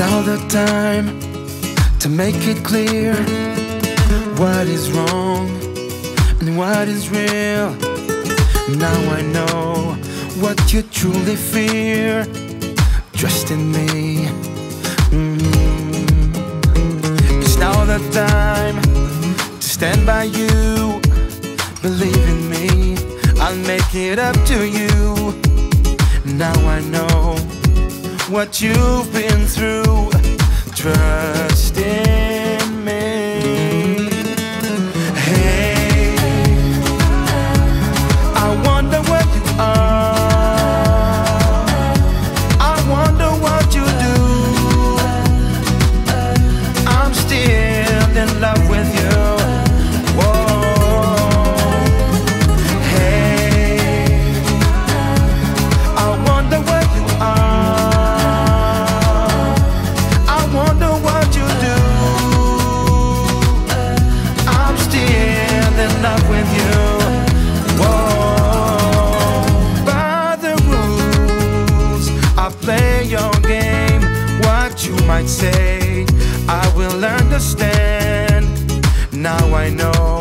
now the time to make it clear what is wrong and what is real. Now I know what you truly fear. Trust in me. Mm. It's now the time to stand by you. Believe in me, I'll make it up to you. Now I know what you've been through. Trust might say, I will understand. Now I know